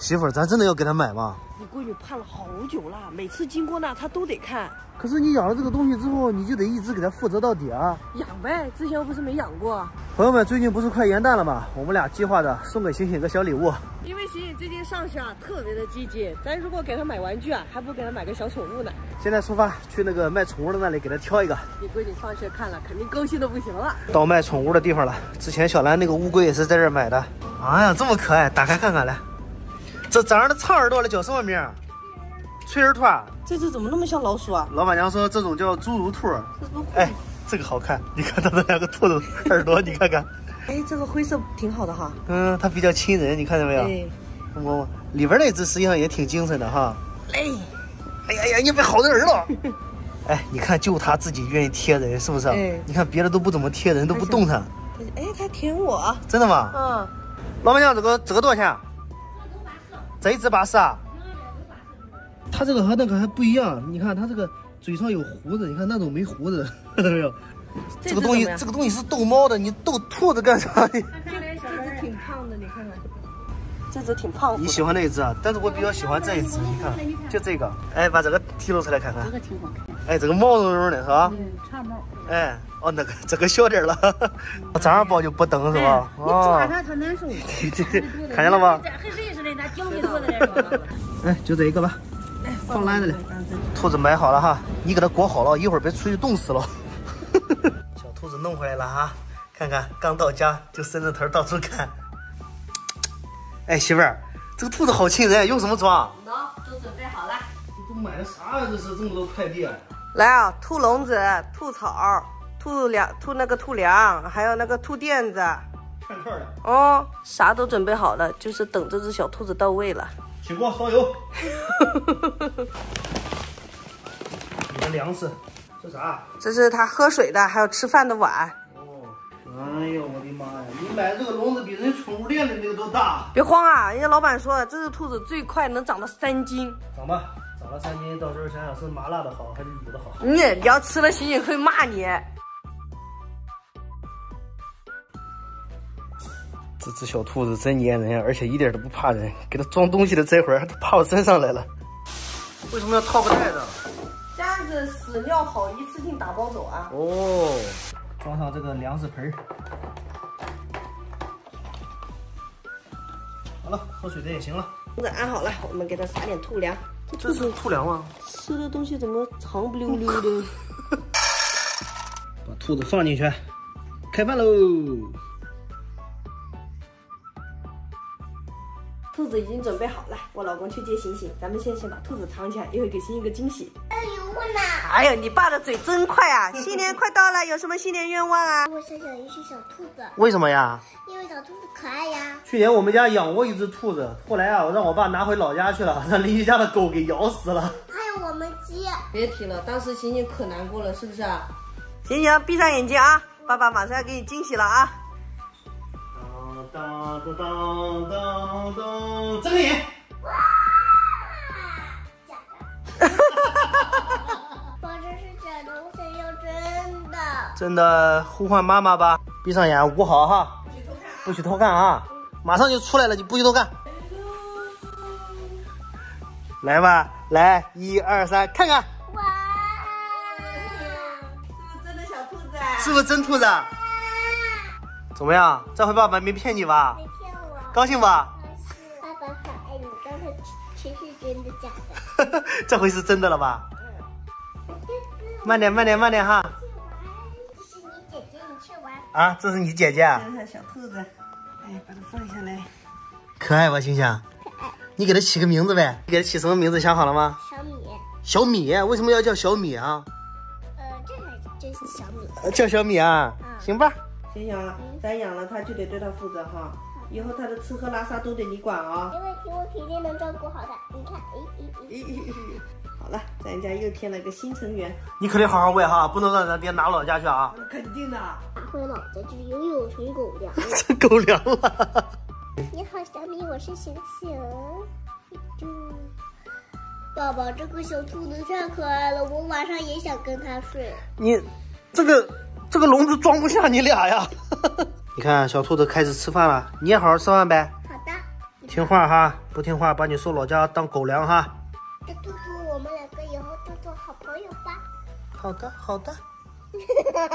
媳妇儿，咱真的要给它买吗？你闺女盼了好久了，每次经过那她都得看。可是你养了这个东西之后，你就得一直给它负责到底啊！养呗，之前又不是没养过。朋友们，最近不是快元旦了吗？我们俩计划着送给醒醒个小礼物。因为醒醒最近上学啊，特别的积极。咱如果给他买玩具啊，还不如给他买个小宠物呢。现在出发去那个卖宠物的那里给他挑一个。你闺女上学看了，肯定高兴的不行了。到卖宠物的地方了。之前小兰那个乌龟也是在这儿买的。哎呀，这么可爱，打开看看来。这长的长耳朵的叫什么名？垂耳兔啊。这只怎么那么像老鼠啊？老板娘说这种叫侏儒兔。哎，这个好看，你看它的两个兔子耳朵，你看看。哎，这个灰色挺好的哈。嗯，它比较亲人，你看见没有？对。我里边那只实际上也挺精神的哈。哎，哎呀呀，你别薅人耳了。哎，你看，就它自己愿意贴人，是不是？哎。你看别的都不怎么贴人，都不动它。哎，它舔我。真的吗？嗯。老板娘，这个这个多少钱？这一只八十啊。它这个和那个还不一样，你看它这个嘴上有胡子，你看那种没胡子，看到没有？这个东西，这个东西是逗猫的，你逗兔子干啥？这只挺胖的，你看看，这只挺胖。你喜欢那一只啊？但是我比较喜欢这一只，你看，就这个。哎，把这个提溜出来看看。这个挺好看。哎，这个毛茸茸的是吧？嗯，叉毛。哎，哦，那个 这个小点了，这样抱就不蹬是吧？你抓它它难受。看见了吗？和谁 哎，就这一个吧。放篮子里，兔子买好了哈，你给它裹好了，一会儿别出去冻死了。小兔子弄回来了哈，看看刚到家就伸着头到处看。哎，媳妇儿，这个兔子好亲人，用什么装？喏，都准备好了。这都买的啥呀？这是这么多快递啊！来啊，兔笼子、兔草、兔粮、兔那个兔粮，还有那个兔垫子，串串的。哦，啥都准备好了，就是等这只小兔子到位了。起锅烧油。你的粮食这啥？这是它喝水的，还有吃饭的碗。哦，哎呦我的妈呀！你买这个笼子比人宠物店的那个都大。别慌啊，人家老板说这只兔子最快能长到三斤。长吧，长了三斤，到时候想想是麻辣的好还是卤的好。嗯，你要吃了，醒醒会骂你。这只小兔子真粘人，而且一点都不怕人。给它装东西的这会儿，它爬我身上来了。为什么要套个袋子？这样子屎尿好一次性打包走啊。哦，装上这个粮食盆儿。好了，喝水的也行了。笼子安好了，我们给它撒点兔粮。这是兔粮吗？吃的东西怎么长不溜溜的？把兔子放进去，开饭喽！兔子已经准备好了，我老公去接醒醒，咱们先先把兔子藏起来，一会给醒醒个惊喜。还有礼物呢！哎呀，你爸的嘴真快啊！新年快到了，有什么新年愿望啊？我想养一只小兔子。为什么呀？因为小兔子可爱呀。去年我们家养过一只兔子，后来啊，我让我爸拿回老家去了，让邻居家的狗给咬死了。还有我们鸡。别提了，当时醒醒可难过了，是不是啊？醒醒，闭上眼睛啊，爸爸马上要给你惊喜了啊！当当当当当，睁眼！哇！假的！我这是假的，我想要真的。真的，呼唤妈妈吧！闭上眼，捂好哈，不许偷看啊！马上就出来了，你不许偷看。来吧，来，一二三，看看。哇！是不是真的小兔子？是不是真兔子？怎么样？这回爸爸没骗你吧？高兴吧？高兴。爸爸很爱你，刚才全是真的假的？这回是真的了吧？嗯。慢点，慢点，慢点哈。这是你姐姐，你去玩。啊，这是你姐姐。看看小兔子，哎，把它放下来。可爱吧，星星？可爱。你给它起个名字呗？你给它起什么名字？想好了吗？小米。小米？为什么要叫小米啊？呃，这个就是小米。叫小米啊？行吧。星星，咱养了它就得对它负责哈，以后他的吃喝拉撒都得你管啊。没问题，我肯定能照顾好它。你看，咦咦咦咦咦，好了，咱家又添了个新成员。你可得好好喂哈，不能让咱爹拿老家去啊。肯定的。拿回老家就拥有成狗粮了。成狗粮了。你好，小米，我是醒醒。爸爸，这个小兔子太可爱了，我晚上也想跟它睡。你，这个。这个笼子装不下你俩呀！你看，小兔子开始吃饭了，你也好好吃饭呗。好的，听话哈。不听话把你送老家当狗粮哈。小兔兔，我们两个以后当做好朋友吧。好的，好的。